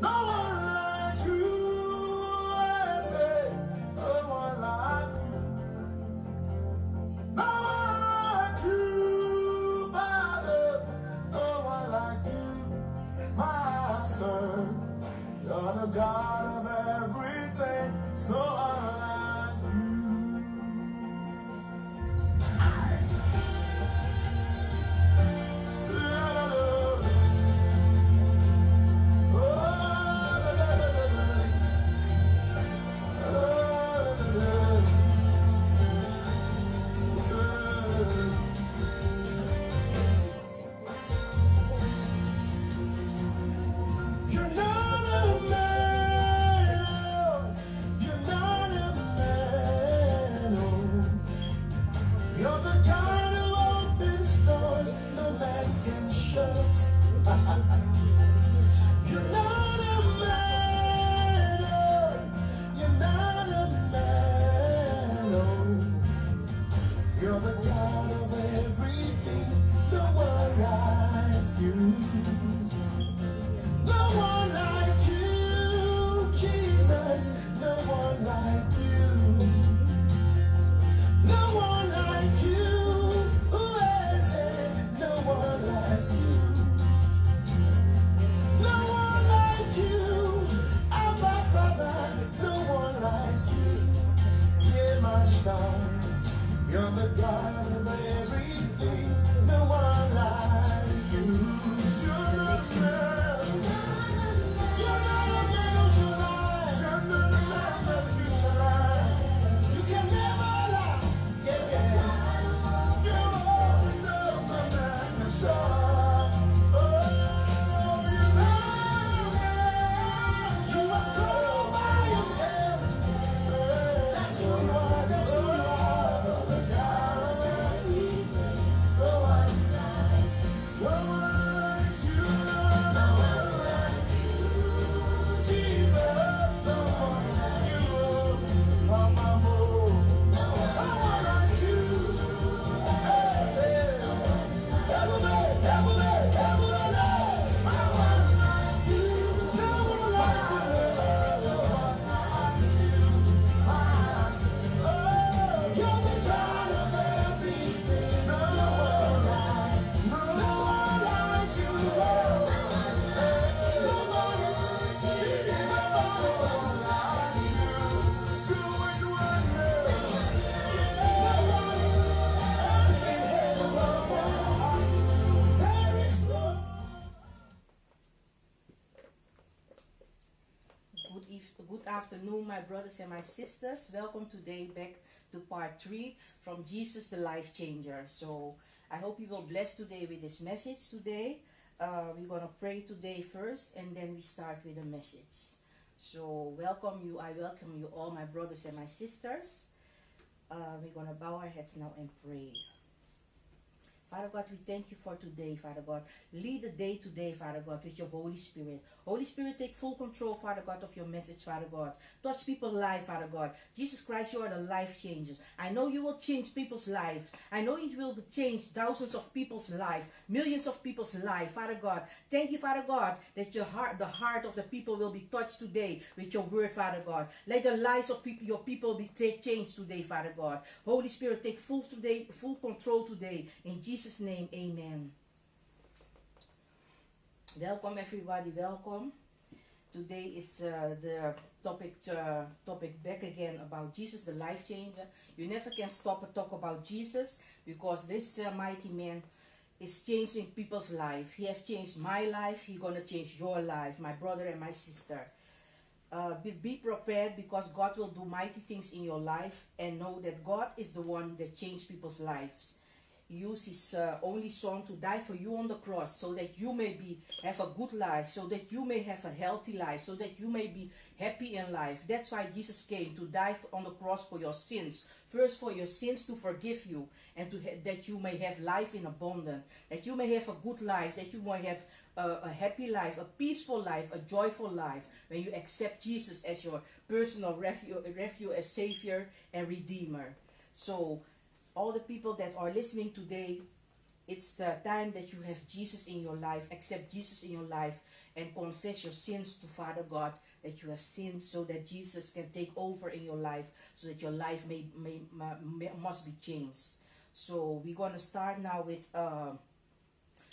No one You're the God of everything. One. You're man. You're and my sisters. Welcome today back to part three from Jesus the Life Changer. So I hope you will bless today with this message today. Uh, we're gonna pray today first, and then we start with the message. So welcome you. I welcome you all, my brothers and my sisters. Uh, we're gonna bow our heads now and pray. Father God, we thank you for today, Father God. Lead the day today, Father God, with your Holy Spirit. Holy Spirit, take full control, Father God, of your message, Father God. Touch people's life, Father God. Jesus Christ, you are the life changer. I know you will change people's lives. I know you will change thousands of people's life, millions of people's life, Father God. Thank you, Father God, that your heart, the heart of the people will be touched today with your word, Father God. Let the lives of people, your people be changed today, Father God. Holy Spirit, take full today, full control today. In Jesus' name, Amen. Welcome, everybody. Welcome. Today is uh, the topic uh, topic back again about Jesus, the life changer. You never can stop and talk about Jesus because this uh, mighty man is changing people's life. He have changed my life. He gonna change your life, my brother and my sister. Uh, be, be prepared because God will do mighty things in your life and know that God is the one that changed people's lives. He used his uh, only son to die for you on the cross so that you may be have a good life, so that you may have a healthy life, so that you may be happy in life. That's why Jesus came to die on the cross for your sins. First, for your sins to forgive you, and to ha- that you may have life in abundance, that you may have a good life, that you may have a, a happy life, a peaceful life, a joyful life. When you accept Jesus as your personal refuge, refuge as Savior and Redeemer. So all the people that are listening today it's the time that you have Jesus in your life, accept Jesus in your life, and confess your sins to Father God that you have sinned, so that Jesus can take over in your life, so that your life may, may, may must be changed. So we're gonna start now with uh,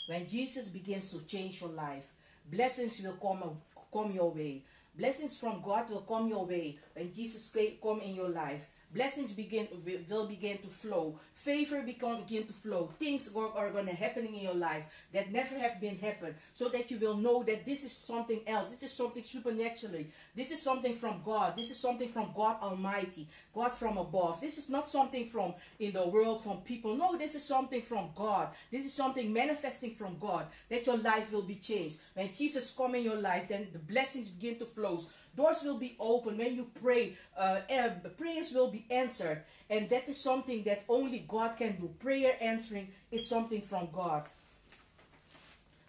when Jesus begins to change your life, blessings will come come your way. Blessings from God will come your way when Jesus come in your life blessings begin will begin to flow. Favor become, begin to flow. Things are, are going to happen in your life that never have been happened so that you will know that this is something else. This is something supernaturally. This is something from god. This is something from god almighty god from above. This is not something from in the world from people. No this is something from god. This is something manifesting from god that your life will be changed. When jesus come in your life then the blessings begin to flow Doors will be open when you pray. Uh, prayers will be answered. And that is something that only God can do. Prayer answering is something from God.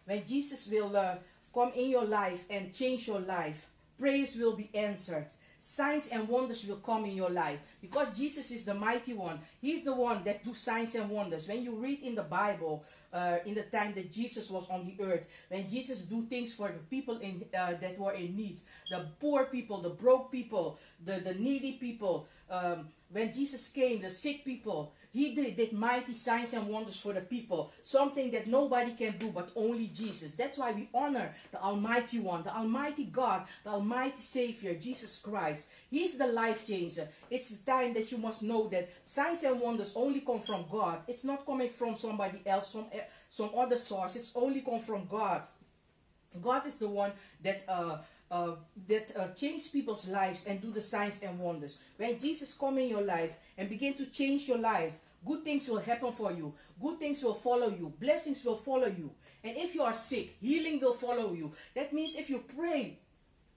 When Jesus will uh, come in your life and change your life, prayers will be answered signs and wonders will come in your life. Because jesus is the mighty one. He's the one that do signs and wonders. When you read in the bible uh, in the time that jesus was on the earth when jesus do things for the people in uh, that were in need the poor people the broke people the, the needy people um, when jesus came the sick people he did, did mighty signs and wonders for the people. Something that nobody can do but only Jesus. That's why we honor the Almighty One, the Almighty God, the Almighty Savior, Jesus Christ. He's the life changer. It's the time that you must know that signs and wonders only come from God. It's not coming from somebody else, some, eh, some other source. It's only come from God. God is the one that uh, uh, that uh, change people's lives and do the signs and wonders. When Jesus come in your life and begin to change your life, Good things will happen for you. Good things will follow you. Blessings will follow you. And if you are sick, healing will follow you. That means if you pray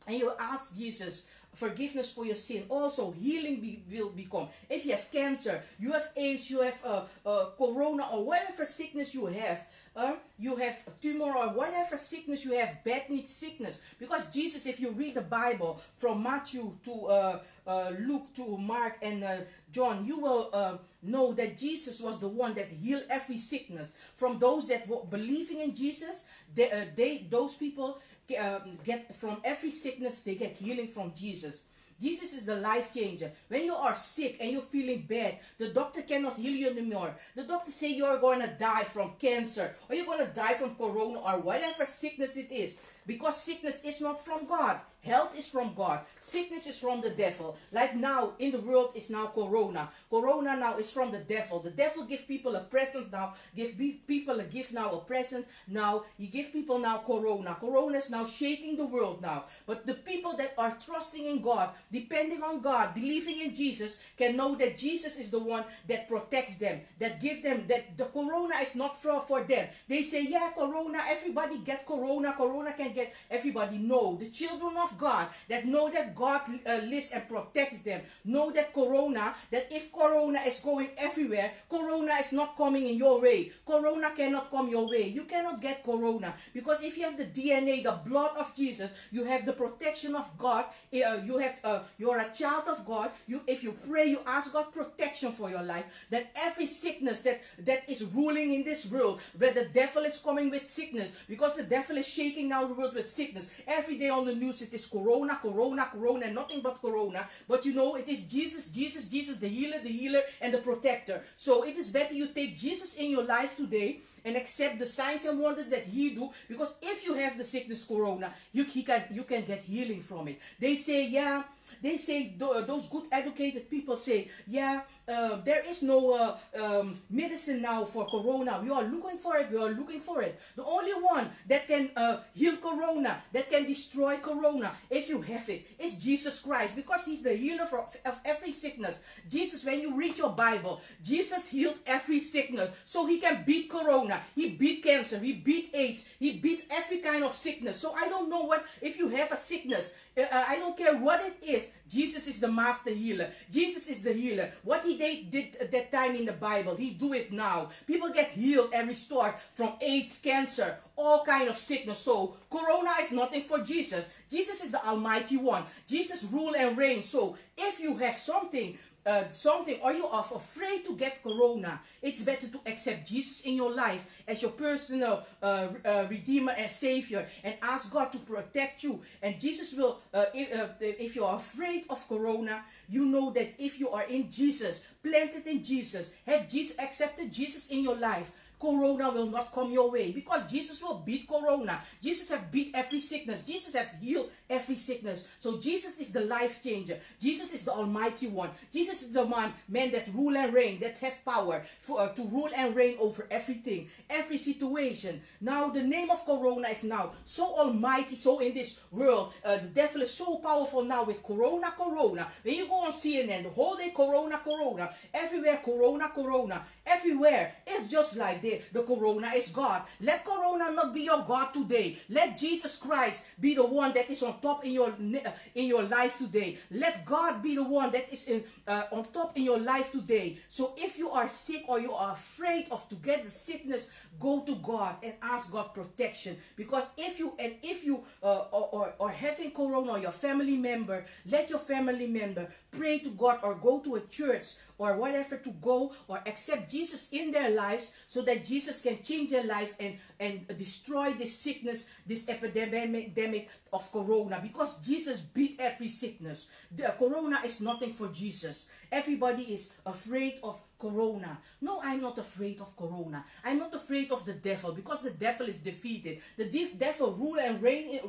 and you ask Jesus forgiveness for your sin, also healing be, will become. If you have cancer, you have AIDS, you have uh, uh, corona, or whatever sickness you have, uh, you have a tumor or whatever sickness you have, bad need sickness. Because Jesus, if you read the Bible from Matthew to uh, uh, Luke to Mark and uh, John, you will know that Jesus was the one that healed every sickness. From those that were believing in Jesus, they, they those people um, get from every sickness, they get healing from Jesus. Jesus is the life changer. When you are sick and you're feeling bad, the doctor cannot heal you anymore. The doctor say you're going to die from cancer or you're going to die from corona or whatever sickness it is. Because sickness is not from God. Health is from God. Sickness is from the devil. Like now in the world is now corona. Corona now is from the devil. The devil give people a present now. Give people a gift now, a present now. He give people now corona. Corona is now shaking the world now. But the people that are trusting in God, depending on God, believing in Jesus, can know that Jesus is the one that protects them, that give them, that the corona is not for, for them. They say, yeah, corona, everybody get corona. Corona can get everybody know. The children of God that know that God uh, lives and protects them. Know that Corona, that if Corona is going everywhere, Corona is not coming in your way. Corona cannot come your way. You cannot get Corona. Because if you have the DNA, the blood of Jesus, you have the protection of God. Uh, you have, uh, you're a child of God. You, if you pray, you ask God protection for your life. That every sickness that, that is ruling in this world, where the devil is coming with sickness, because the devil is shaking now the world with sickness. Every day on the news it is corona, corona, corona, nothing but corona. But you know, it is Jesus, Jesus, Jesus, the healer, the healer, and the protector. So it is better you take Jesus in your life today and accept the signs and wonders that he do because if you have the sickness corona you, can, you can get healing from it. They say yeah they say those good educated people say yeah uh, there is no uh, um, medicine now for corona. We are looking for it we are looking for it. The only one that can uh, heal corona that can destroy corona if you have it is jesus christ because he's the healer for, of every sickness. Jesus when you read your bible jesus healed every sickness so he can beat corona he beat cancer he beat aids he beat every kind of sickness so i don't know what if you have a sickness uh, I don't care what it is. Jesus is the master healer. Jesus is the healer. What he did, did at that time in the Bible, he do it now. People get healed and restored from AIDS, cancer, all kind of sickness. So Corona is nothing for Jesus. Jesus is the Almighty One. Jesus rule and reign. So if you have something uh, something or you are afraid to get corona, it's better to accept Jesus in your life as your personal uh, uh, redeemer and savior and ask God to protect you. And Jesus will, uh, if, uh, if you are afraid of corona, you know that if you are in Jesus, planted in Jesus, have Jesus accepted Jesus in your life, Corona will not come your way because Jesus will beat Corona. Jesus have beat every sickness. Jesus have healed every sickness. So Jesus is the life changer. Jesus is the Almighty One. Jesus is the man, man that rule and reign, that have power for, uh, to rule and reign over everything, every situation. Now the name of Corona is now so almighty, so in this world. Uh, the devil is so powerful now with Corona, Corona. When you go on CNN, the whole day Corona, Corona, everywhere Corona, Corona, everywhere. It's just like this there. The corona is God. Let corona not be your God today. Let Jesus Christ be the one that is on top in your in your life today. Let God be the one that is in, uh, on top in your life today. So if you are sick or you are afraid of to get the sickness, go to God and ask God protection. Because if you and if you uh, or, or, or having corona or your family member, let your family member pray to God or go to a church or whatever to go or accept Jesus in their lives so that Jesus can change their life and, and destroy this sickness, this epidemic of corona because Jesus beat every sickness. The corona is nothing for Jesus. Everybody is afraid of corona. No, I'm not afraid of corona. I'm not afraid of the devil because the devil is defeated. The devil rule and reign,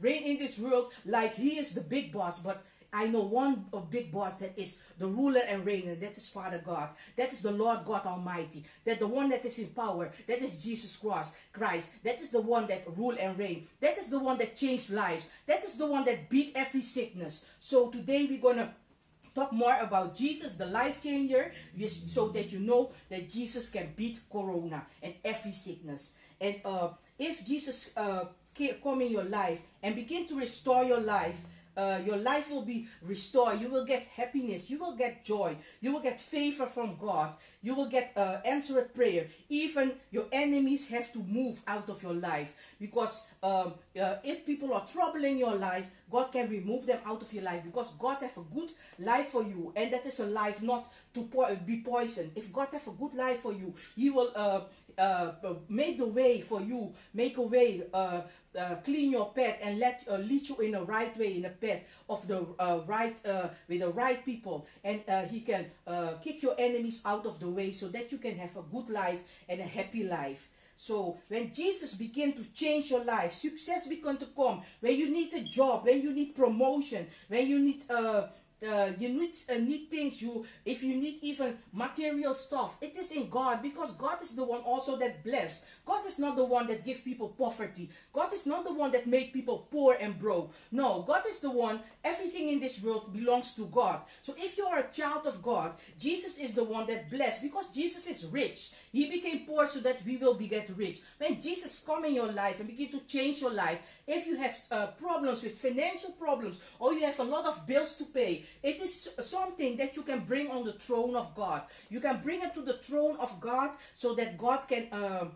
reign in this world like he is the big boss, but I know one big boss that is the ruler and reigner. That is Father God. That is the Lord God Almighty. That the one that is in power. That is Jesus Christ. Christ. That is the one that rule and reign. That is the one that changed lives. That is the one that beat every sickness. So today we're gonna talk more about Jesus, the life changer, so that you know that Jesus can beat corona and every sickness. And uh, if Jesus uh, come in your life and begin to restore your life, uh, your life will be restored. You will get happiness. You will get joy. You will get favor from God. You will get uh, answered prayer. Even your enemies have to move out of your life. Because um, uh, if people are troubling your life, God can remove them out of your life. Because God has a good life for you. And that is a life not to po be poisoned. If God has a good life for you, He will uh, uh, make the way for you, make a way, uh, uh, clean your path and let uh, lead you in the right way, in the path of the uh, right, with the right people. And he can kick your enemies out of the way so that you can have a good life and a happy life. So when Jesus began to change your life, success began to come. When you need a job, when you need promotion, when you need uh, uh, you need uh, need things you if you need even material stuff it is in god because god is the one also that bless. God is not the one that give people poverty. God is not the one that make people poor and broke. No god is the one everything in this world belongs to god. So if you are a child of god jesus is the one that bless because jesus is rich. He became poor so that we will be get rich. When jesus come in your life and begin to change your life if you have uh, problems with financial problems or you have a lot of bills to pay it is something that you can bring on the throne of God. You can bring it to the throne of God so that God can uh,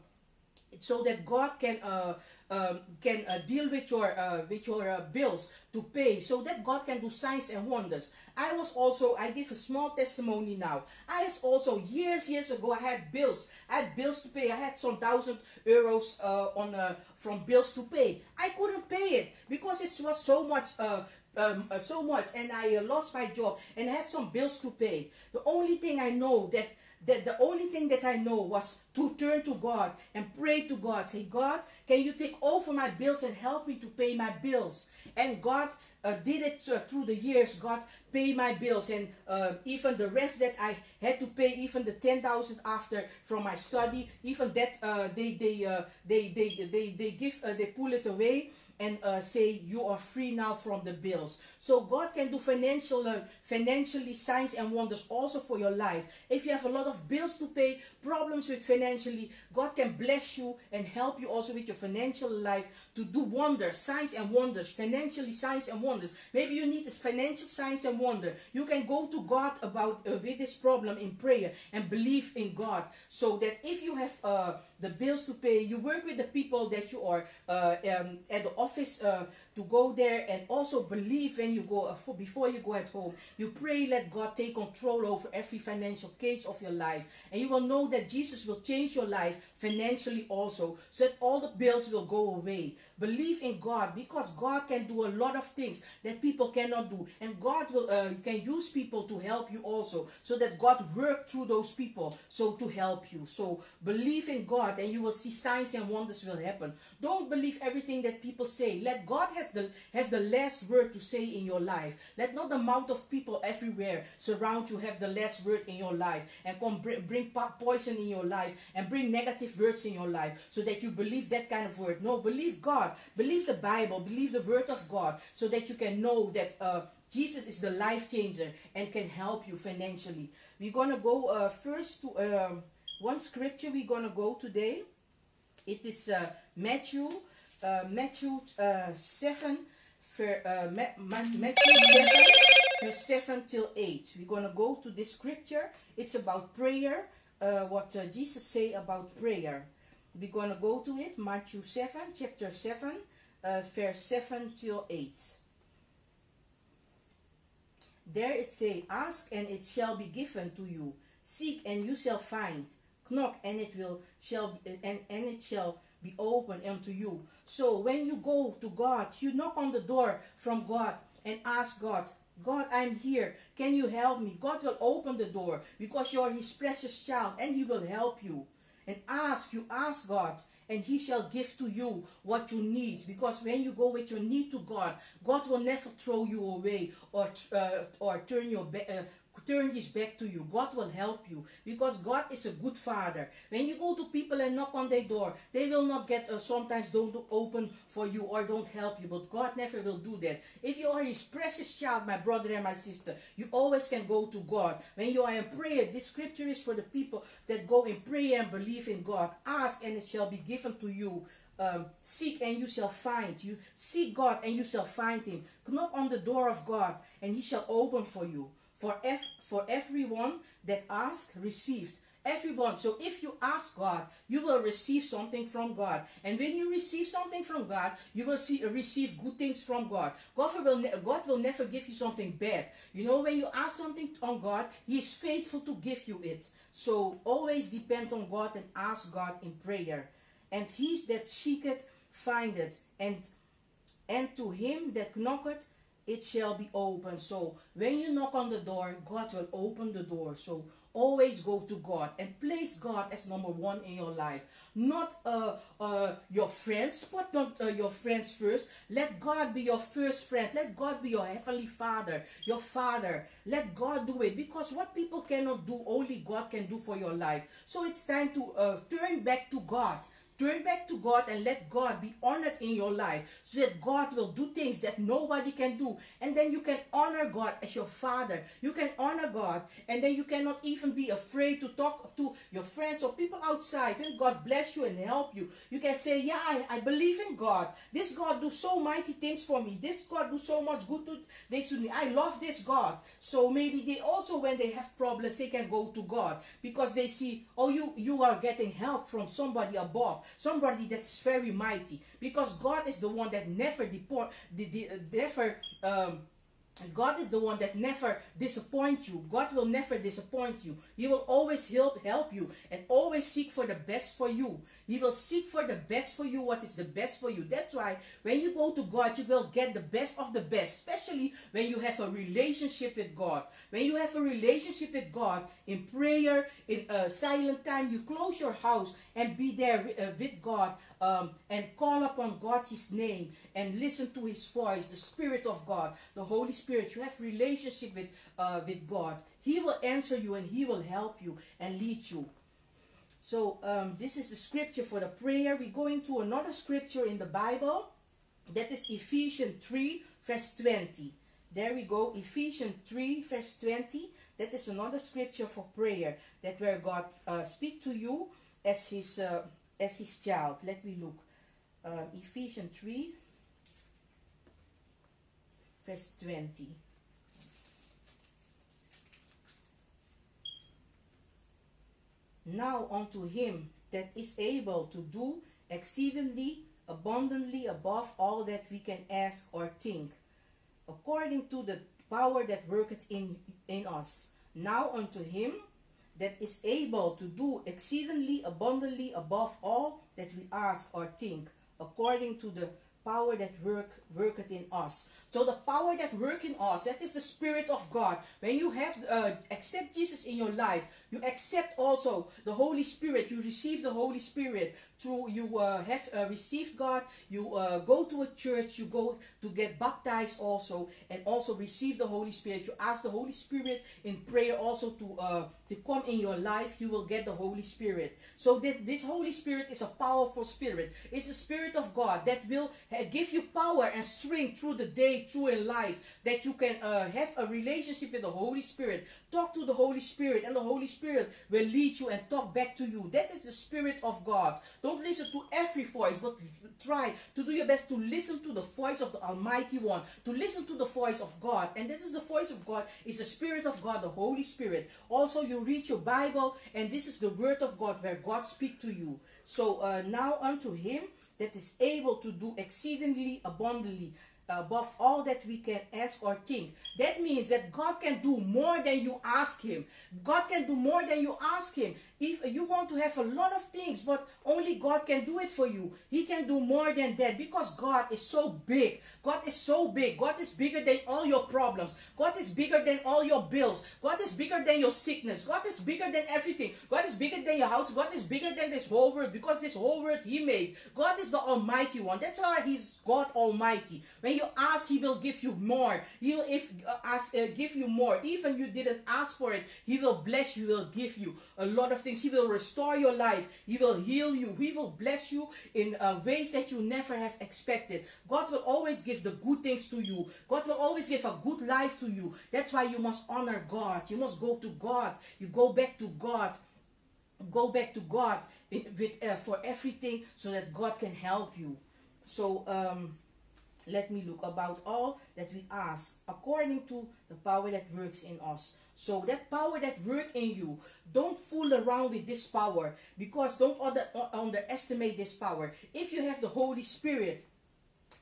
so that God can uh, um, can uh, deal with your uh, with your uh, bills to pay so that God can do signs and wonders. I was also I give a small testimony now. I was also years years ago I had bills. I had bills to pay. I had some thousand euros uh, on uh, from bills to pay. I couldn't pay it because it was so much uh, um, uh, so much and I uh, lost my job and I had some bills to pay. The only thing I know that that the only thing that I know was to turn to God and pray to God. Say, God, can you take over my bills and help me to pay my bills? And God uh, did it uh, through the years. God paid my bills and uh, even the rest that I had to pay, even the 10,000 after from my study, even that uh, they, they, uh, they, they, they, they give, they pull it away and uh, say you are free now from the bills. So God can do financial, uh, financially signs and wonders also for your life. If you have a lot of bills to pay, problems with financially, God can bless you and help you also with your financial life to do wonders, signs and wonders, financially signs and wonders. Maybe you need this financial signs and wonder. You can go to God about uh, with this problem in prayer and believe in God so that if you have uh, the bills to pay, you work with the people that you are uh, um, at the office office uh, to go there and also believe when you go uh, before you go at home. You pray, let God take control over every financial case of your life, and you will know that Jesus will change your life financially also, so that all the bills will go away. Believe in God because God can do a lot of things that people cannot do, and God will uh, can use people to help you also, so that God work through those people so to help you. So believe in God, and you will see signs and wonders will happen. Don't believe everything that people say. Let God has the have the last word to say in your life. Let not the mouth of people everywhere surround you have the last word in your life and come bring, bring poison in your life and bring negative words in your life so that you believe that kind of word. No, believe God. Believe the Bible. Believe the word of God so that you can know that uh, Jesus is the life changer and can help you financially. We're going to go uh, first to um, one scripture we're going to go today. It is uh, Matthew, uh, Matthew uh, 7, ver, uh, Matthew 7, verse 7 till 8. We're going to go to this scripture. It's about prayer, uh, what uh, Jesus say about prayer. We're going to go to it, Matthew 7, chapter 7, uh, verse 7 till 8. There it say, Ask and it shall be given to you. Seek and you shall find. Knock and it will shall and, and it shall be open unto you. So when you go to God, you knock on the door from God and ask God, God, I'm here. Can you help me? God will open the door because you're his precious child and he will help you. And ask, you ask God, and he shall give to you what you need. Because when you go with your need to God, God will never throw you away or, uh, or turn your uh, turn his back to you. God will help you because God is a good father. When you go to people and knock on their door, they will not get, uh, sometimes don't open for you or don't help you, but God never will do that. If you are his precious child, my brother and my sister, you always can go to God. When you are in prayer, this scripture is for the people that go in prayer and believe in God. Ask and it shall be given to you. Um, seek and you shall find. You seek God and you shall find him. Knock on the door of God and he shall open for you. For, if, for everyone that asked, received. Everyone. So if you ask God, you will receive something from God. And when you receive something from God, you will see, uh, receive good things from God. God will, God will never give you something bad. You know, when you ask something on God, He is faithful to give you it. So always depend on God and ask God in prayer. And he that seeketh findeth, and and to him that knocketh it shall be open. So when you knock on the door, God will open the door. So always go to God and place God as number one in your life. Not uh, uh, your friends, but not uh, your friends first. Let God be your first friend. Let God be your heavenly father, your father. Let God do it because what people cannot do, only God can do for your life. So it's time to uh, turn back to God Turn back to God and let God be honored in your life so that God will do things that nobody can do. And then you can honor God as your father. You can honor God and then you cannot even be afraid to talk to your friends or people outside. When God bless you and help you, you can say, yeah, I, I believe in God. This God do so mighty things for me. This God do so much good to they should me. I love this God. So maybe they also, when they have problems, they can go to God because they see, oh, you, you are getting help from somebody above somebody that's very mighty. Because God is the one that never deport, the, the, never um, God is the one that never disappoints you. God will never disappoint you. He will always help help you and always seek for the best for you. He will seek for the best for you, what is the best for you. That's why when you go to God, you will get the best of the best, especially when you have a relationship with God. When you have a relationship with God in prayer, in a silent time, you close your house and be there uh, with God um, and call upon God His name and listen to His voice, the Spirit of God, the Holy Spirit. You have relationship with, uh, with God. He will answer you and He will help you and lead you. So um, this is the scripture for the prayer. We're going to another scripture in the Bible. That is Ephesians 3 verse 20. There we go. Ephesians 3 verse 20. That is another scripture for prayer. That where God uh, speak to you as his uh, as his child. Let me look. Uh, Ephesians 3, verse 20. Now unto him that is able to do exceedingly abundantly above all that we can ask or think, according to the power that worketh in, in us. Now unto him that is able to do exceedingly abundantly above all that we ask or think, according to the power that work worketh in us. So the power that work in us, that is the Spirit of God. When you have uh, accept Jesus in your life, you accept also the Holy Spirit. You receive the Holy Spirit through you uh, have uh, received God. You uh, go to a church. You go to get baptized also, and also receive the Holy Spirit. You ask the Holy Spirit in prayer also to uh, to come in your life. You will get the Holy Spirit. So that this Holy Spirit is a powerful spirit. It's the Spirit of God that will give you power and strength through the day, through in life, that you can uh, have a relationship with the Holy Spirit. Talk to the Holy Spirit, and the Holy Spirit will lead you and talk back to you. That is the Spirit of God. Don't listen to every voice, but try to do your best to listen to the voice of the Almighty One, to listen to the voice of God. And that is the voice of God, is the Spirit of God, the Holy Spirit. Also, you read your Bible, and this is the Word of God where God speak to you. So uh, now unto Him that is able to do exceedingly abundantly above all that we can ask or think. That means that God can do more than you ask Him. God can do more than you ask Him. If you want to have a lot of things, but only God can do it for you, He can do more than that because God is so big. God is so big. God is bigger than all your problems. God is bigger than all your bills. God is bigger than your sickness. God is bigger than everything. God is bigger than your house. God is bigger than this whole world because this whole world He made. God is the Almighty One. That's why He's God Almighty. When you ask, He will give you more. He will if uh, ask uh, give you more. Even you didn't ask for it, He will bless you. He will give you a lot of things. He will restore your life. He will heal you. He will bless you in uh, ways that you never have expected. God will always give the good things to you. God will always give a good life to you. That's why you must honor God. You must go to God. You go back to God go back to God with, uh, for everything so that God can help you. So um, let me look about all that we ask according to the power that works in us. So that power that work in you, don't fool around with this power because don't under, underestimate this power. If you have the Holy Spirit,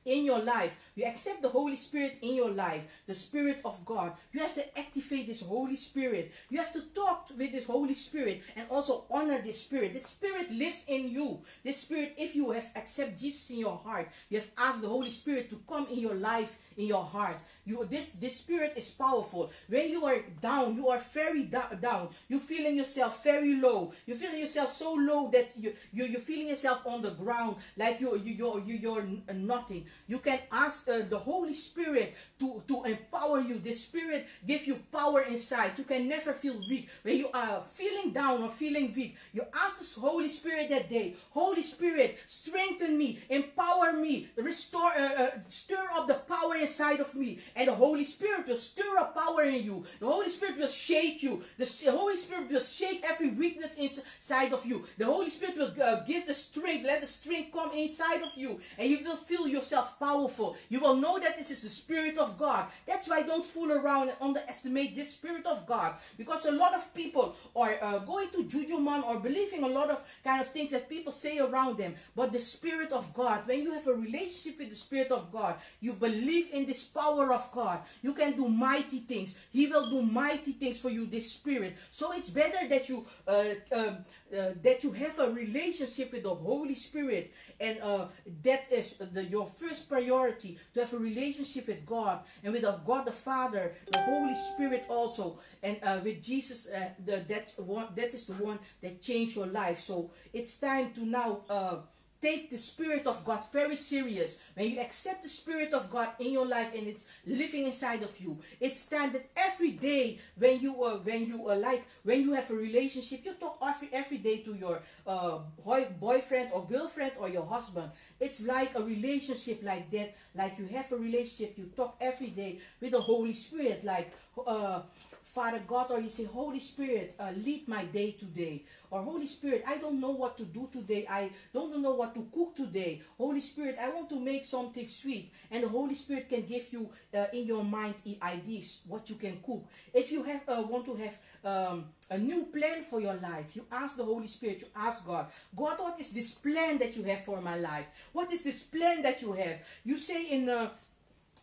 in your life, you accept the Holy Spirit in your life, the Spirit of God. You have to activate this Holy Spirit. You have to talk with this Holy Spirit and also honor this Spirit. This Spirit lives in you. This Spirit, if you have accepted Jesus in your heart, you have asked the Holy Spirit to come in your life, in your heart. You this this Spirit is powerful. When you are down, you are very down. You're feeling yourself very low. You're feeling yourself so low that you you you're feeling yourself on the ground like you you you're you, you're nothing you can ask uh, the Holy Spirit to, to empower you. The Spirit give you power inside. You can never feel weak. When you are feeling down or feeling weak, you ask the Holy Spirit that day, Holy Spirit, strengthen me, empower me, restore, uh, uh, stir up the power inside of me. And the Holy Spirit will stir up power in you. The Holy Spirit will shake you. The Holy Spirit will shake every weakness inside of you. The Holy Spirit will uh, give the strength. Let the strength come inside of you. And you will feel yourself powerful. You will know that this is the Spirit of God. That's why don't fool around and underestimate this Spirit of God. Because a lot of people are uh, going to Juju man or believing a lot of kind of things that people say around them. But the Spirit of God, when you have a relationship with the Spirit of God, you believe in this power of God. You can do mighty things. He will do mighty things for you, this Spirit. So it's better that you uh, um, uh, that you have a relationship with the Holy Spirit, and uh, that is the, your first priority to have a relationship with God and with God the Father, the Holy Spirit also, and uh, with Jesus. Uh, the, that one that is the one that changed your life. So it's time to now uh, take the Spirit of God very serious, when you accept the Spirit of God in your life and it's living inside of you, it's time that every day when you are, when you are like when you have a relationship, you talk every every day to your uh, boy, boyfriend or girlfriend or your husband. It's like a relationship like that. Like you have a relationship, you talk every day with the Holy Spirit. Like uh, Father God, or you say, Holy Spirit, uh, lead my day today. Or Holy Spirit, I don't know what to do today. I don't know what to cook today. Holy Spirit, I want to make something sweet. And the Holy Spirit can give you uh, in your mind ideas what you can cook. If you have uh, want to have um, a new plan for your life, you ask the Holy Spirit, you ask God, God, what is this plan that you have for my life? What is this plan that you have? You say in uh,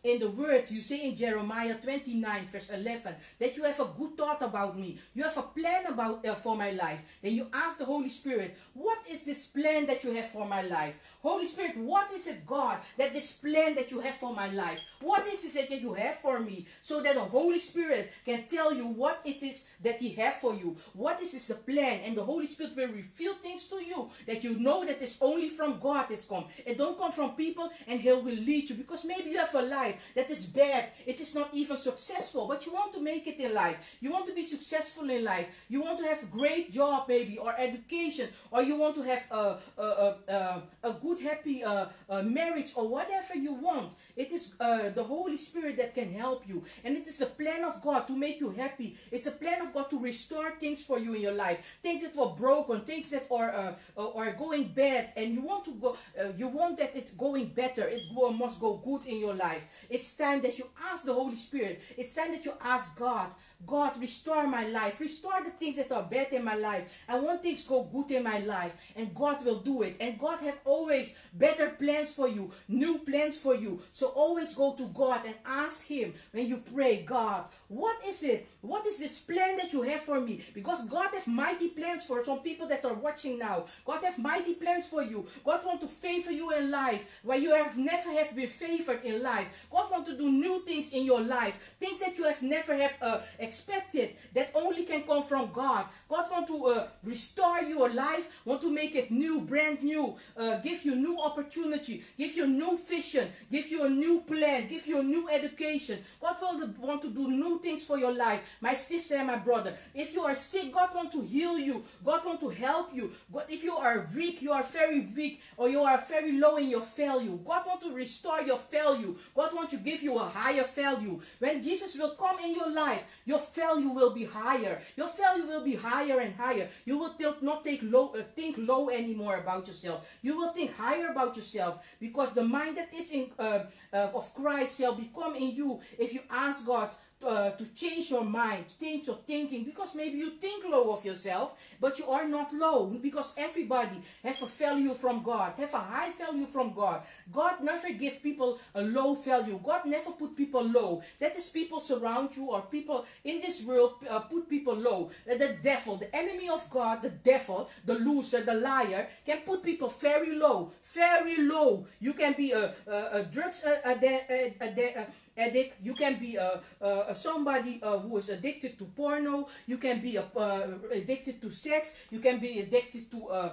in the word you say in jeremiah 29 verse 11 that you have a good thought about me. You have a plan about uh, for my life. And you ask the holy spirit what is this plan that you have for my life? Holy spirit what is it god that this plan that you have for my life? What is it that you have for me? So that the holy spirit can tell you what it is that he have for you. What is this the plan? And the holy spirit will reveal things to you that you know that it's only from god it's come. It don't come from people and he will lead you because maybe you have a life that is bad it is not even successful. But you want to make it in life. You want to be successful in life. You want to have a great job maybe or education or you want to have a, a, a, a, good happy uh, uh, marriage or whatever you want. It is uh, the holy spirit that can help you. And it is a plan of god to make you happy. It's a plan of god to restore things for you in your life. Things that were broken things that are uh, uh, are going bad and you want to go uh, you want that it's going better. It must go good in your life it's time that you ask the holy spirit. It's time that you ask god god restore my life. Restore the things that are bad in my life. I want things go good in my life. And god will do it. And god have always better plans for you new plans for you. So always go to god and ask him. When you pray god what is it what is this plan that you have for me? Because god have mighty plans for some people that are watching now. God have mighty plans for you. God want to favor you in life where you have never have been favored in life. God want to do new things in your life. Things that you have never have uh, expected that only can come from god. God want to uh, restore your life want to make it new brand new uh, give you new opportunity give you new vision give you a new plan give you a new education. God will want to do new things for your life my sister and my brother. If you are sick god want to heal you. God want to help you. God if you are weak you are very weak or you are very low in your value god want to restore your value. God want to give you a higher value. When jesus will come in your life your value will be higher. Your value will be higher and higher. You will not take low uh, think low anymore about yourself. You will think higher about yourself because the mind that is in uh, uh, of christ shall become in you. If you ask god uh, to change your mind, change your thinking, because maybe you think low of yourself, but you are not low, because everybody have a value from God, have a high value from God. God never give people a low value. God never put people low. That is people surround you or people in this world uh, put people low. The devil, the enemy of God, the devil, the loser, the liar, can put people very low, very low. You can be a, a, a drugs addict, addict, uh, you can be a, a, somebody uh, who is addicted to porno. You can be a, uh, addicted to sex. You can be addicted to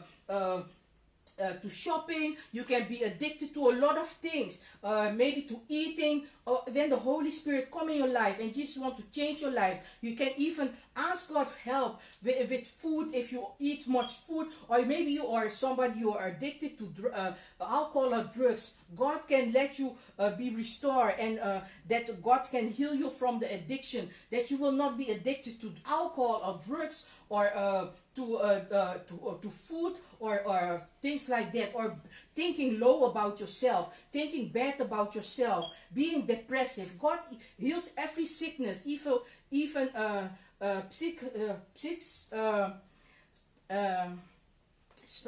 uh, to shopping you can be addicted to a lot of things uh, maybe to eating or when the holy spirit come in your life and jesus want to change your life you can even ask god help with, with food if you eat much food or maybe you are somebody you are addicted to uh, alcohol or drugs god can let you uh, be restored and uh, that god can heal you from the addiction that you will not be addicted to alcohol or drugs or uh, to uh, uh, to uh, to food or or things like that or thinking low about yourself thinking bad about yourself being depressive. God heals every sickness even even uh uh psych uh, psych uh, um,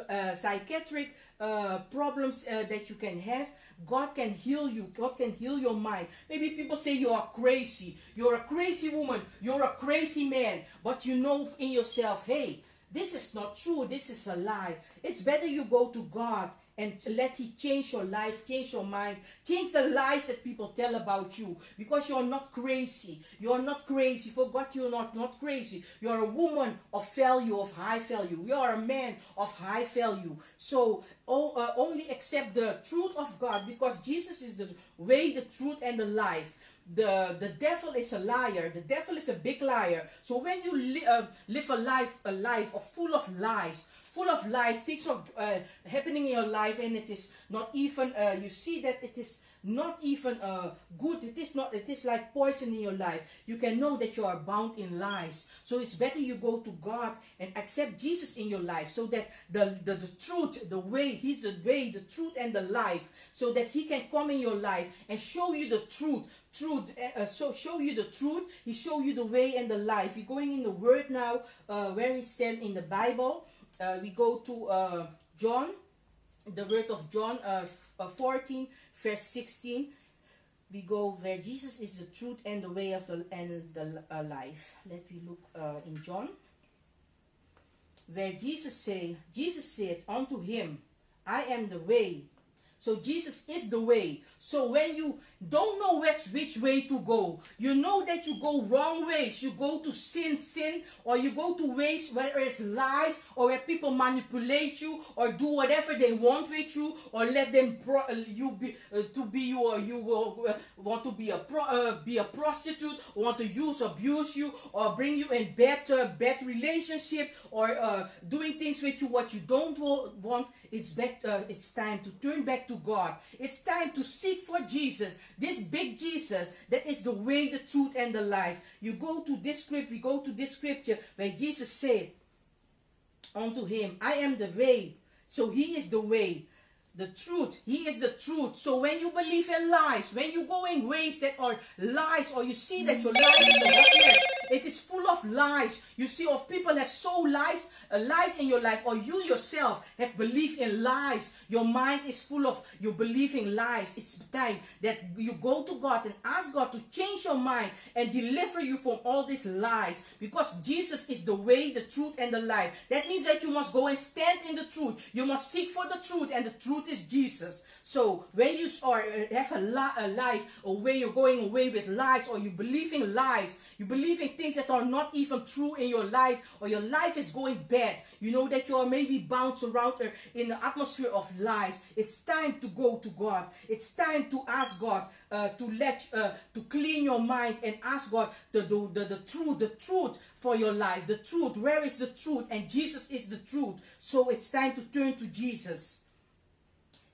uh, psychiatric uh, problems uh, that you can have. God can heal you. God can heal your mind. Maybe people say you are crazy. You're a crazy woman. You're a crazy man. But you know in yourself hey this is not true. This is a lie. It's better you go to god and let he change your life change your mind change the lies that people tell about you. Because you're not crazy. You're not crazy. For god you're not not crazy. You're a woman of value of high value. You're a man of high value. So oh, uh, only accept the truth of god because jesus is the way the truth and the life the the devil is a liar the devil is a big liar so when you li- uh, live a life a life of full of lies full of lies, things are uh, happening in your life, and it is not even. Uh, you see that it is not even uh, good. It is not. It is like poison in your life. You can know that you are bound in lies. So it's better you go to God and accept Jesus in your life, so that the the, the truth, the way, He's the way, the truth, and the life, so that He can come in your life and show you the truth truth uh, so show you the truth he show you the way and the life we're going in the word now uh, where we stand in the bible uh, we go to uh, john the word of john uh, uh, 14 verse 16 we go where jesus is the truth and the way of the and the uh, life. Let me look uh, in john. Where jesus say jesus said unto him i am the way. So Jesus is the way. So when you don't know which which way to go, you know that you go wrong ways. You go to sin, sin, or you go to ways where it's lies, or where people manipulate you, or do whatever they want with you, or let them pro- uh, you be uh, to be you, or you will uh, want to be a pro- uh, be a prostitute, want to use abuse you, or bring you in bad uh, bad relationship, or uh, doing things with you what you don't want. It's back. It's time to turn back to God. It's time to seek for Jesus, this big Jesus that is the way, the truth, and the life. You go to this script, we go to this scripture where Jesus said unto him, I am the way. So he is the way. The truth, he is the truth. So when you believe in lies, when you go in ways that are lies, or you see that your life is a hopeless, it is full of lies. You see, of people have so lies, uh, lies in your life, or you yourself have believed in lies. Your mind is full of you believing lies. It's time that you go to God and ask God to change your mind and deliver you from all these lies. Because Jesus is the way, the truth, and the life. That means that you must go and stand in the truth. You must seek for the truth, and the truth is Jesus. So when you are uh, have a, li- a life, or when you're going away with lies, or you believe in lies, you believe in things that are not even true in your life, or your life is going bad. You know that you are maybe bound around uh, in the atmosphere of lies. It's time to go to God. It's time to ask God uh, to let uh, to clean your mind and ask God the, the, the, the truth, the truth for your life. The truth. Where is the truth? And Jesus is the truth. So it's time to turn to Jesus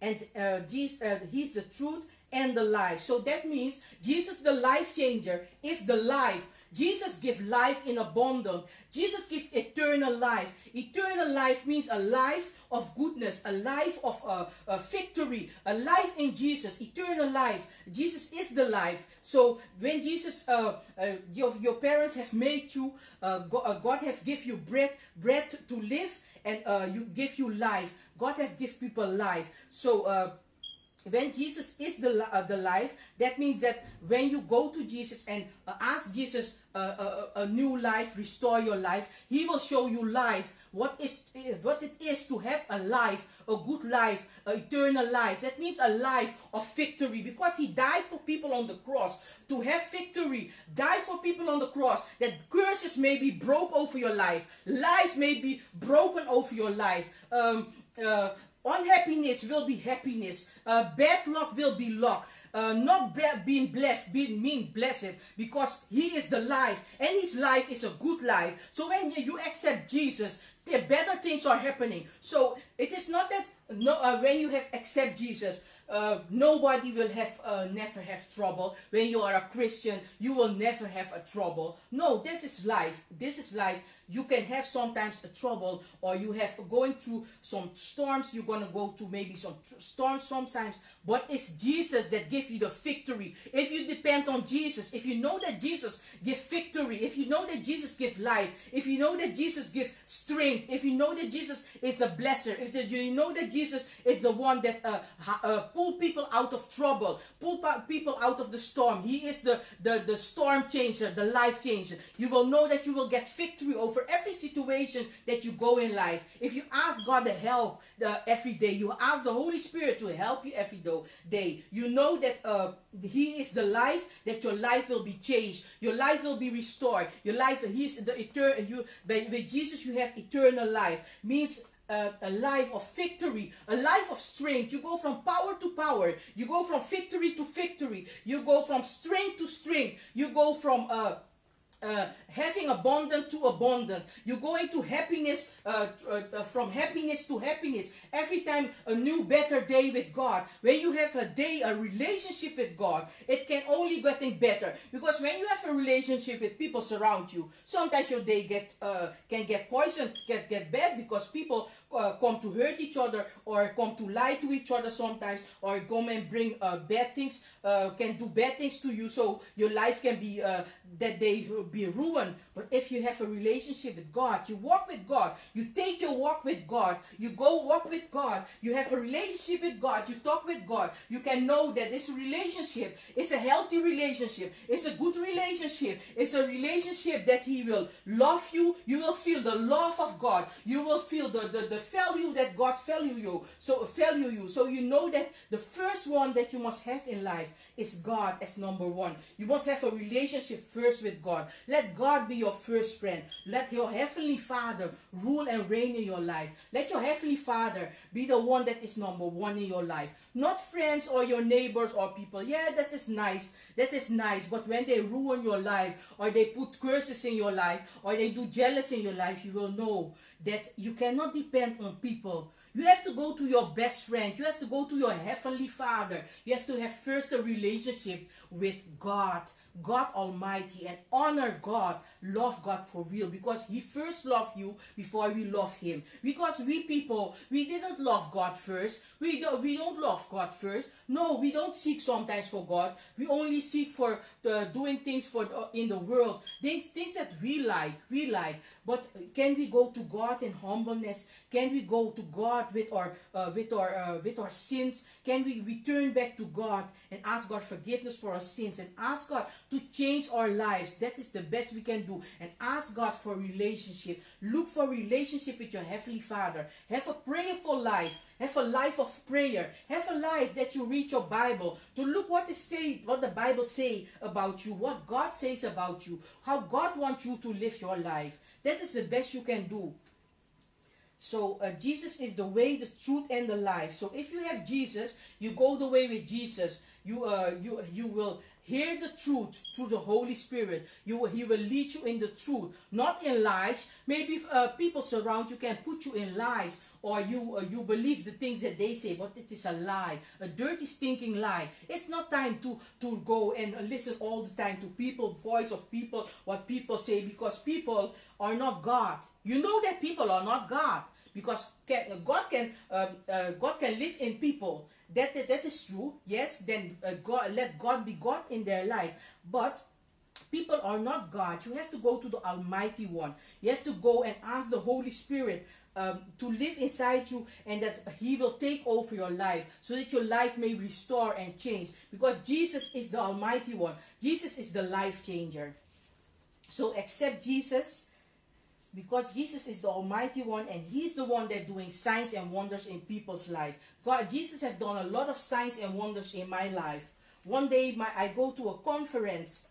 and uh, Jesus, uh, he's the truth and the life. So that means Jesus, the life changer, is the life. Jesus give life in abundance. Jesus give eternal life. Eternal life means a life of goodness, a life of uh, uh, victory, a life in Jesus, eternal life. Jesus is the life. So when Jesus, uh, uh, your, your parents have made you, uh, God, uh, God have give you bread, bread to live, and uh, you give you life. God have give people life. So uh, when Jesus is the, uh, the life, that means that when you go to Jesus and uh, ask Jesus uh, a, a- a new life, restore your life, He will show you life. What is what it is to have a life, a good life, a eternal life. That means a life of victory because He died for people on the cross to have victory. Died for people on the cross that curses may be broke over your life, lies may be broken over your life. Um, uh, Unhappiness will be happiness. Uh, bad luck will be luck. Uh, not be- being blessed, being mean blessed, because He is the life, and His life is a good life. So when you, accept Jesus, the better things are happening. So it is not that no, uh, when you have accept Jesus, uh, nobody will have uh, never have trouble. When you are a Christian, you will never have a trouble. No, this is life. This is life. You can have sometimes a trouble, or you have going through some storms. You're gonna go through maybe some storms sometimes, but it's Jesus that give you the victory. If you depend on Jesus, if you know that Jesus give victory, if you know that Jesus give life, if you know that Jesus give strength, if you know that Jesus is the blesser, if that you know that Jesus is the one that uh, uh, pull people out of trouble, pull people out of the storm. He is the, the the storm changer, the life changer. You will know that you will get victory over every situation that you go in life. If you ask God to help uh, every day, you ask the Holy Spirit to help you every day. You know that uh, He is the life that your life will be changed, your life will be restored. Your life, He's the eternal. You by, with Jesus, you have eternal life. Means a life of victory, a life of strength. You go from power to power. You go from victory to victory. You go from strength to strength. You go from uh, uh, having abundant to abundant. You go into happiness, uh, uh, uh, from happiness to happiness. Every time a new, better day with God. When you have a day, a relationship with God, it can only getting better. Because when you have a relationship with people surround you, sometimes your day get uh, can get poisoned, get get bad because people uh, come to hurt each other or come to lie to each other sometimes or come and bring uh, bad things uh, can do bad things to you. So your life can be uh, that they be ruined. But if you have a relationship with god you walk with god you take your walk with god you go walk with god you have a relationship with god you talk with god you can know that this relationship is a healthy relationship it's a good relationship it's a relationship that he will love you you will feel the love of god you will feel the, the, the value that god value you so value you so you know that the first one that you must have in life is god as number one. You must have a relationship first with god. Let god be your first friend. Let your heavenly father rule and reign in your life. Let your heavenly father be the one that is number one in your life. Not friends or your neighbors or people. Yeah that is nice. That is nice. But when they ruin your life or they put curses in your life or they do jealous in your life you will know that you cannot depend on people you have to go to your best friend you have to go to your heavenly father you have to have first a relationship with god God Almighty and honor God, love God for real because He first loved you before we love Him. Because we people, we didn't love God first. We don't, we don't love God first. No, we don't seek sometimes for God. We only seek for the, doing things for the, in the world, things things that we like, we like. But can we go to God in humbleness? Can we go to God with our uh, with our uh, with our sins? Can we return back to God and ask God forgiveness for our sins and ask God to change our lives? That is the best we can do. And ask God for relationship. Look for relationship with your heavenly Father. Have a prayerful life. Have a life of prayer. Have a life that you read your Bible to look what is say, what the Bible say about you, what God says about you, how God wants you to live your life. That is the best you can do. So uh, Jesus is the way, the truth, and the life. So if you have Jesus, you go the way with Jesus. You uh, you you will hear the truth through the Holy Spirit. You He will lead you in the truth, not in lies. Maybe uh, people surround you can put you in lies, or you uh, you believe the things that they say, but it is a lie, a dirty, stinking lie. It's not time to to go and listen all the time to people, voice of people, what people say, because people are not God. You know that people are not God because can, God can um, uh, God can live in people. That that is true. Yes, then uh, God let God be God in their life. But people are not God. You have to go to the Almighty One. You have to go and ask the Holy Spirit um, to live inside you and that He will take over your life so that your life may restore and change. Because Jesus is the Almighty One, Jesus is the life changer. So accept Jesus because Jesus is the Almighty One and He's the one that doing signs and wonders in people's life. God, Jesus have done a lot of signs and wonders in my life. One day my, I go to a conference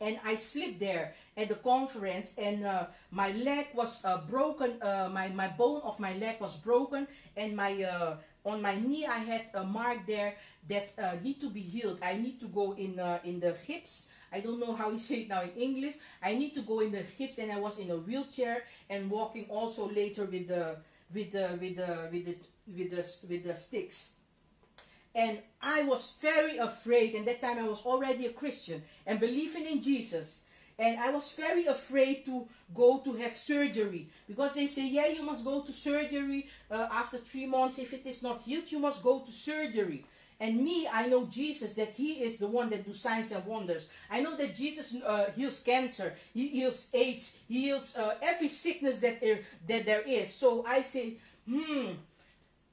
and I sleep there at the conference and uh, my leg was uh, broken uh, my, my bone of my leg was broken and my uh, on my knee I had a mark there that uh, need to be healed. I need to go in uh, in the hips. I don't know how you say it now in English. I need to go in the hips and I was in a wheelchair and walking also later with the with the with the with the with the, with the sticks and I was very afraid. And that time I was already a Christian and believing in Jesus. And I was very afraid to go to have surgery because they say, yeah, you must go to surgery uh, after three months. If it is not healed, you must go to surgery. And me, I know Jesus, that he is the one that do signs and wonders. I know that Jesus uh, heals cancer, he heals AIDS, he heals uh, every sickness that, er, that there is. So I say, hmm,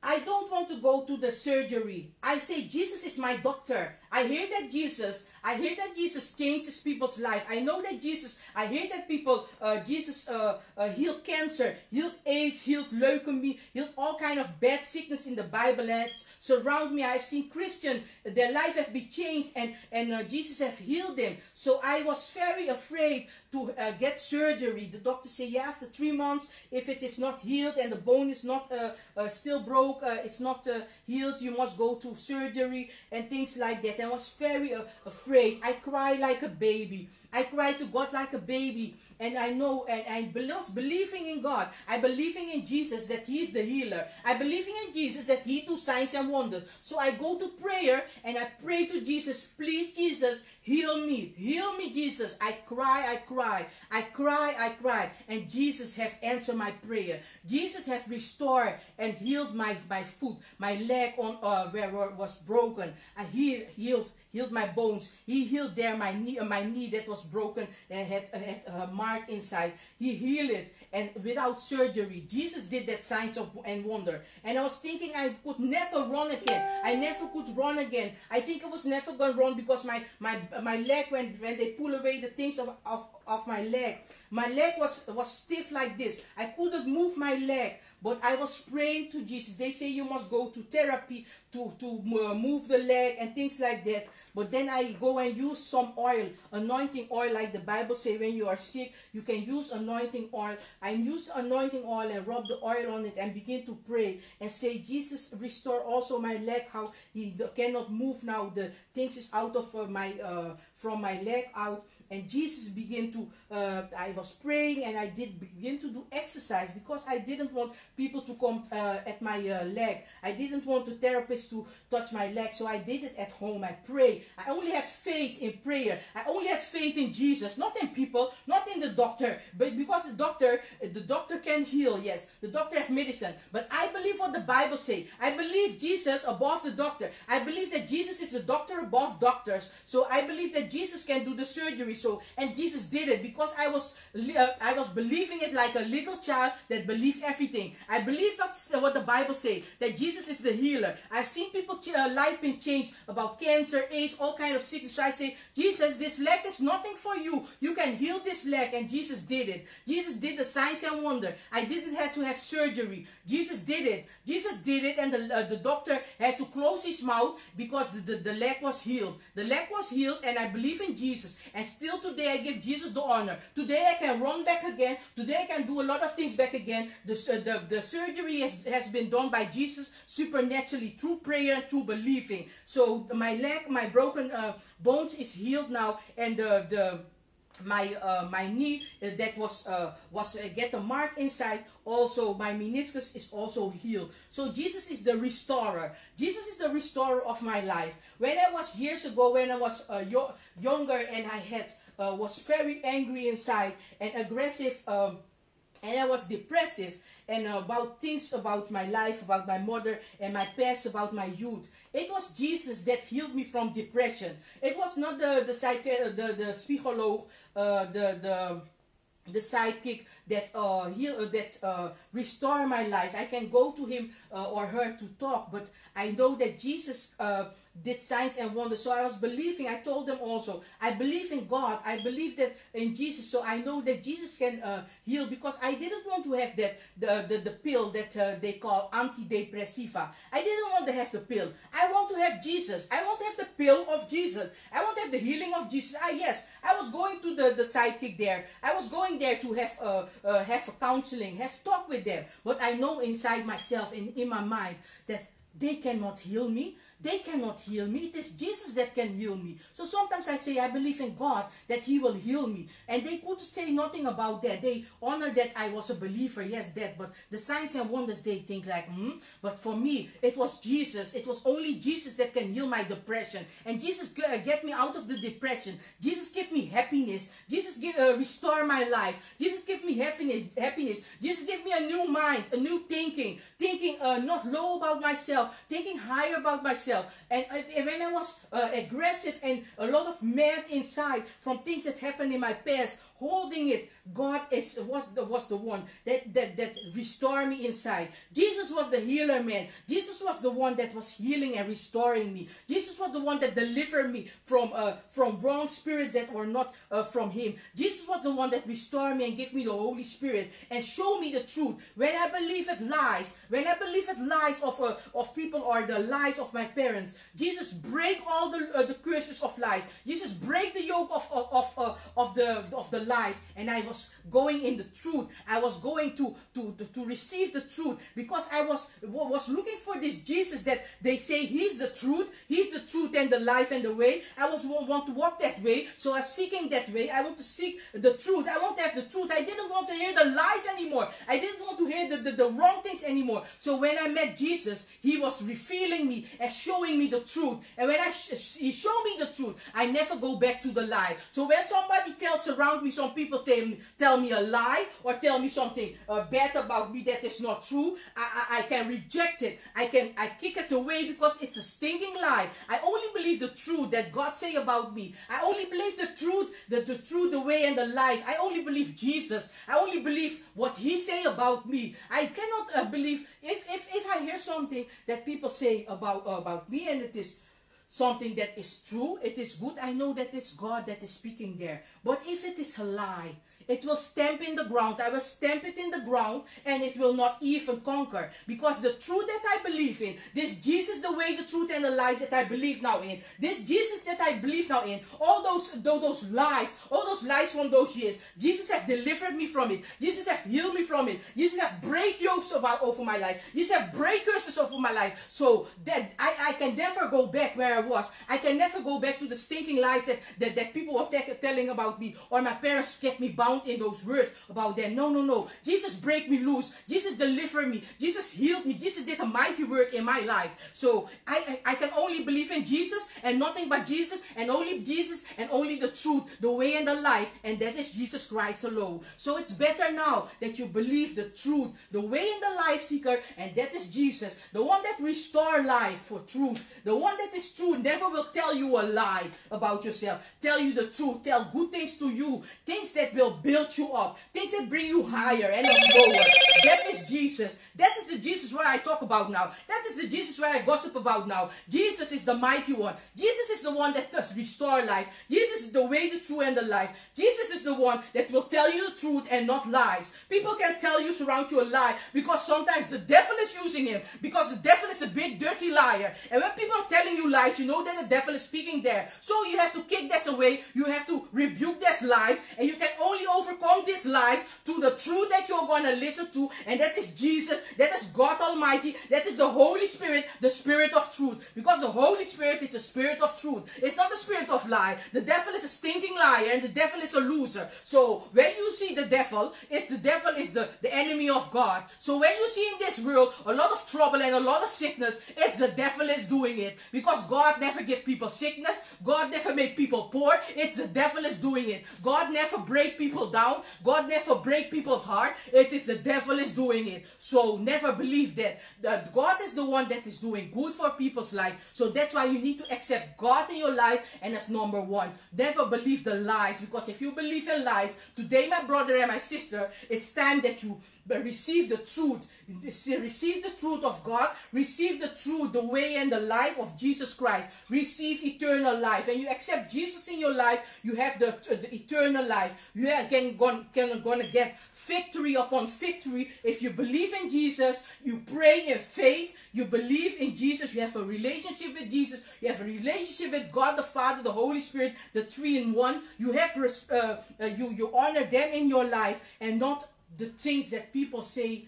I don't want to go to the surgery. I say, Jesus is my doctor. I hear that Jesus, I hear that Jesus changes people's life. I know that Jesus, I hear that people, uh, Jesus uh, uh, healed cancer, healed AIDS, healed leukemia, healed all kind of bad sickness in the Bible. And surround me. I've seen Christian, their life have been changed and, and uh, Jesus have healed them. So I was very afraid to uh, get surgery. The doctor said, yeah, after three months, if it is not healed and the bone is not uh, still broke, it's not healed, you must go to surgery and things like that. I was very uh, afraid. I cried like a baby. I cry to God like a baby. And I know, and I was believing in God. I believing in Jesus that He is the healer. I believing in Jesus that He do signs and wonders. So I go to prayer and I pray to Jesus, please Jesus, heal me. Heal me, Jesus. I cry, I cry. I cry, I cry. And Jesus have answered my prayer. Jesus have restored and healed my, my foot, my leg on uh, where was broken. I he, healed healed my bones. He healed there my knee, uh, my knee that was broken and had, uh, had a mark inside. He healed it and without surgery. Jesus did that signs of and wonder. And I was thinking I could never run again. I never could run again. I think I was never gonna run because my my my leg when when they pull away the things of, of, of my leg. My leg was was stiff like this. I couldn't move my leg. But I was praying to Jesus. They say you must go to therapy to, to uh, move the leg and things like that. But then I go and use some oil, anointing oil, like the Bible say when you are sick, you can use anointing oil. I use anointing oil and rub the oil on it and begin to pray and say, Jesus, restore also my leg, how he cannot move now. The things is out of uh, my, uh, from my leg out and Jesus began to, uh, I was praying and I did begin to do exercise because I didn't want people to come uh, at my uh, leg. I didn't want the therapist to touch my leg, so I did it at home. I pray. I only had faith in prayer. I only had faith in Jesus, not in people, not in the doctor, but because the doctor, the doctor can heal. Yes, the doctor has medicine, but I believe what the Bible say. I believe Jesus above the doctor. I believe that Jesus is the doctor above doctors. So I believe that Jesus can do the surgery so and Jesus did it because I was uh, I was believing it like a little child that believed everything. I believe that's what the Bible say that Jesus is the healer. I've seen people uh, life been changed about cancer, AIDS, all kind of sickness. So I say, Jesus, this leg is nothing for you. You can heal this leg, and Jesus did it. Jesus did the signs and wonder. I didn't have to have surgery. Jesus did it. Jesus did it, and the, uh, the doctor had to close his mouth because the, the, the leg was healed. The leg was healed, and I believe in Jesus. And still still today I give Jesus the honor. Today I can run back again. Today I can do a lot of things back again. The, uh, the, the surgery has, has been done by Jesus supernaturally through prayer and through believing. So my leg, my broken uh, bones is healed now and the, the my uh, my knee uh, that was uh, was uh, get a mark inside. Also my meniscus is also healed. So jesus is the restorer. Jesus is the restorer of my life. When i was years ago when i was uh, yo younger and i had uh, was very angry inside and aggressive um, and i was depressive and about things about my life, about my mother and my past, about my youth. It was Jesus that healed me from depression. It was not the the psych the the psychologue, uh, the the the sidekick that uh heal uh, that uh restore my life i can go to him uh, or her to talk but i know that jesus uh did signs and wonders. So I was believing. I told them also, I believe in God. I believe that in Jesus. So I know that Jesus can uh, heal because I didn't want to have that the the, the pill that uh, they call antidepressiva. I didn't want to have the pill. I want to have Jesus. I want to have the pill of Jesus. I want to have the healing of Jesus. Ah yes, I was going to the the sidekick there. I was going there to have uh, uh have a counseling, have talk with them. But I know inside myself, in in my mind, that they cannot heal me they cannot heal me. It is Jesus that can heal me. So sometimes I say, I believe in God that He will heal me. And they could say nothing about that. They honor that I was a believer. Yes, that. But the signs and wonders, they think like, hmm. But for me, it was Jesus. It was only Jesus that can heal my depression. And Jesus uh, get me out of the depression. Jesus give me happiness. Jesus give, uh, restore my life. Jesus give me happiness. Happiness. Jesus give me a new mind, a new thinking. Thinking uh, not low about myself. Thinking higher about myself myself. And, when I was uh, aggressive and a lot of mad inside from things that happened in my past, holding it, God is was the was the one that that that restored me inside. Jesus was the healer, man. Jesus was the one that was healing and restoring me. Jesus was the one that delivered me from uh from wrong spirits that were not uh, from Him. Jesus was the one that restored me and gave me the Holy Spirit and show me the truth. When I believe it lies, when I believe it lies of uh, of people or the lies of my parents, Jesus break all the uh, the curses of lies. Jesus break the yoke of of of, uh, of the of the lies, and I was going in the truth. I was going to to to, to receive the truth because I was was looking for this Jesus that they say he's the truth, he's the truth and the life and the way. I was want to walk that way, so I was seeking that way. I want to seek the truth. I want to have the truth. I didn't want to hear the lies anymore. I didn't want to hear the, the, the wrong things anymore. So when I met Jesus, he was revealing me and showing me the truth. And when I sh- he showed me the truth, I never go back to the lie. So when somebody tells around me, some people tell me, tell me a lie or tell me something uh, bad about me that is not true, I, I, I can reject it. I can I kick it away because it's a stinging lie. I only believe the truth that God say about me. I only believe the truth, the, the truth, the way and the life. I only believe Jesus. I only believe what he say about me. I cannot uh, believe if, if if I hear something that people say about uh, about me and it is something that is true, it is good, I know that it's God that is speaking there. But if it is a lie, it will stamp in the ground. I will stamp it in the ground and it will not even conquer. Because the truth that I believe in, this Jesus, the way, the truth, and the life that I believe now in, this Jesus that I believe now in, all those, those, those lies, all those lies from those years, Jesus has delivered me from it. Jesus has healed me from it. Jesus has break yokes about over my life. Jesus has break curses over my life. So that I, I can never go back where I was. I can never go back to the stinking lies that, that, that people were telling about me or my parents kept me bound in those words about them. No, no, no. Jesus break me loose. Jesus delivered me. Jesus healed me. Jesus did a mighty work in my life. So I, I, I can only believe in Jesus and nothing but Jesus and only Jesus and only the truth, the way and the life, and that is Jesus Christ alone. So it's better now that you believe the truth, the way and the life seeker, and that is Jesus, the one that restore life for truth, the one that is true, never will tell you a lie about yourself, tell you the truth, tell good things to you, things that will build you up, things that bring you higher and lower. That is Jesus. That is the Jesus where I talk about now. That is the Jesus where I gossip about now. Jesus is the mighty one. Jesus is the one that does restore life. Jesus is the way, the truth, and the life. Jesus is the one that will tell you the truth and not lies. People can tell you, surround you a lie because sometimes the devil is using him because the devil is a big dirty liar. And when people are telling you lies, you know that the devil is speaking there. So you have to kick this away. You have to rebuke these lies, and you can only overcome these lies to the truth that you're going to listen to, and that is Jesus, that is God Almighty, that is the Holy Spirit, the Spirit of truth. Because the Holy Spirit is the Spirit of truth. It's not the Spirit of lie. The devil is a stinking liar, and the devil is a loser. So when you see the devil, it's the devil is the, the enemy of God. So when you see in this world a lot of trouble and a lot of sickness, it's the devil is doing it. Because God never give people sickness. God never make people poor. It's the devil is doing it. God never break people down. God never break people's heart. It is the devil is doing it. So never believe that. That God is the one that is doing good for people's life. So that's why you need to accept God in your life and that's number one. Never believe the lies. Because if you believe in lies, today my brother and my sister, it's time that you but receive the truth. Receive the truth of God. Receive the truth, the way and the life of Jesus Christ. Receive eternal life. And you accept Jesus in your life, you have the, the eternal life. You are again going, going to get victory upon victory. If you believe in Jesus, you pray in faith, you believe in Jesus, you have a relationship with Jesus, you have a relationship with God the Father, the Holy Spirit, the three in one. You have uh, uh, you you honor them in your life and not the things that people say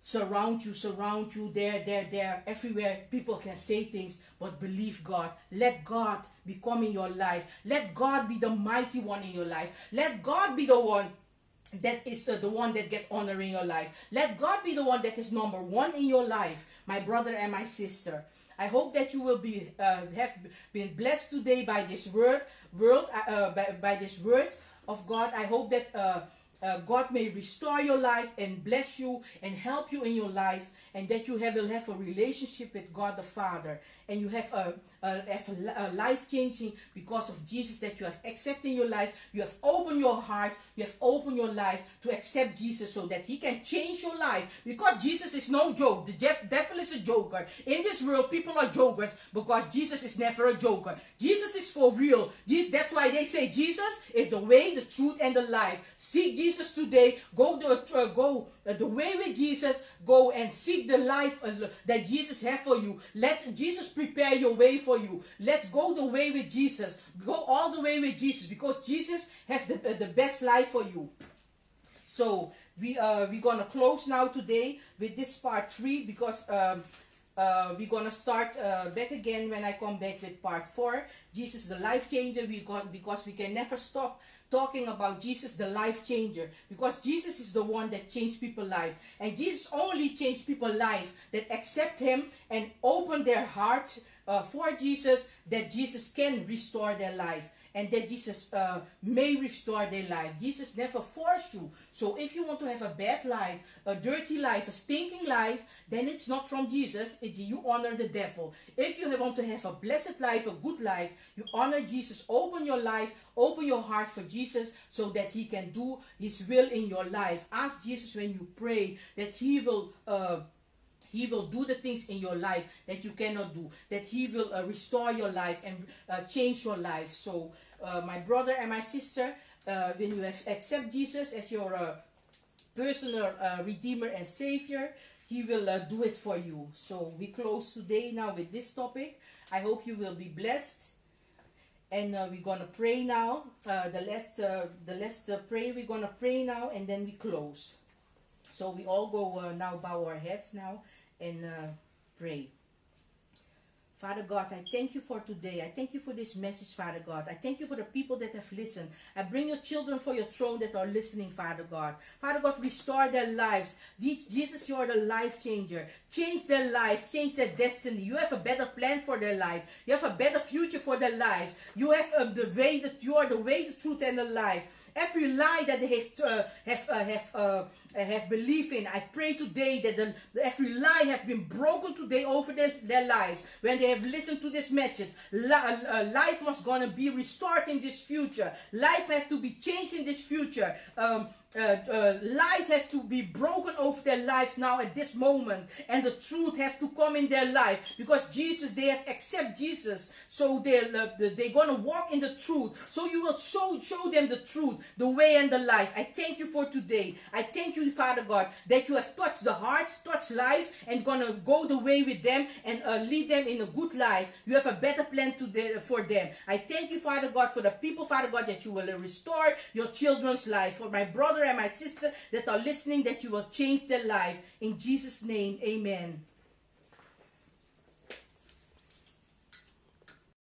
surround you, surround you, there, there, there, everywhere. People can say things, but believe God. Let God become in your life. Let God be the mighty one in your life. Let God be the one that is uh, the one that get honor in your life. Let God be the one that is number one in your life, my brother and my sister. I hope that you will be uh, have been blessed today by this word, word uh, by, by this word of God. I hope that uh, God may restore your life and bless you and help you in your life, and that you have, will have a relationship with God the Father, and you have a, a life changing because of Jesus that you have accepted in your life. You have opened your heart, you have opened your life to accept Jesus so that He can change your life. Because Jesus is no joke. The devil is a joker. In this world, people are jokers because Jesus is never a joker. Jesus is for real. Jesus, that's why they say Jesus is the way, the truth, and the life. Seek Jesus today. Go the uh, go uh, the way with Jesus. Go and seek the life uh, that Jesus has for you. Let Jesus prepare your way for for you. Let's go the way with Jesus. Go all the way with Jesus because Jesus has the, the best life for you. So we uh we're gonna close now today with this part three because um uh, we're gonna start uh, back again when I come back with part four. Jesus, the life changer. We got because we can never stop talking about Jesus, the life changer, because Jesus is the one that changed people's life, and Jesus only changed people's life that accept Him and open their heart uh, for Jesus, that Jesus can restore their life and that Jesus uh, may restore their life. Jesus never forced you. So if you want to have a bad life, a dirty life, a stinking life, then it's not from Jesus. It, you honor the devil. If you want to have a blessed life, a good life, you honor Jesus. Open your life, open your heart for Jesus so that he can do his will in your life. Ask Jesus when you pray that he will... Uh, he will do the things in your life that you cannot do. That He will uh, restore your life and uh, change your life. So, uh, my brother and my sister, uh, when you have accept Jesus as your uh, personal uh, Redeemer and Savior, He will do it for you. So, we close today now with this topic. I hope you will be blessed. And we're gonna pray now. the last, the last pray we're gonna pray now, and then we close. So we all go now bow our heads now and uh, pray. Father God, I thank you for today. I thank you for this message, Father God. I thank you for the people that have listened. I bring your children for your throne that are listening, Father God. Father God, restore their lives. Jesus, you are the life changer. Change their life, change their destiny. You have a better plan for their life. You have a better future for their life. You have um, the way that you are the way, the truth, and the life. Every lie that they have uh, have uh, have uh, have belief in. I pray today that the, every lie have been broken today over their, their lives. When they have listened to this message, li uh, life must gonna be restored in this future. Life have to be changed in this future. Um, uh, uh, lies have to be broken over their lives now at this moment and the truth have to come in their life because jesus they have accept jesus so they're uh, they're gonna walk in the truth. So you will show show them the truth the way and the life. I thank you for today. I thank you father god that you have touched the hearts touched lives and gonna go the way with them and uh, lead them in a good life. You have a better plan today for them. I thank you father god for the people father god that you will restore your children's life. For my brother brother and my sister that are listening that you will change their life. In Jesus' name, amen.